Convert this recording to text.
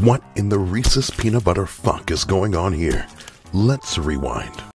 What in the Reese's peanut butter fuck is going on here? Let's rewind.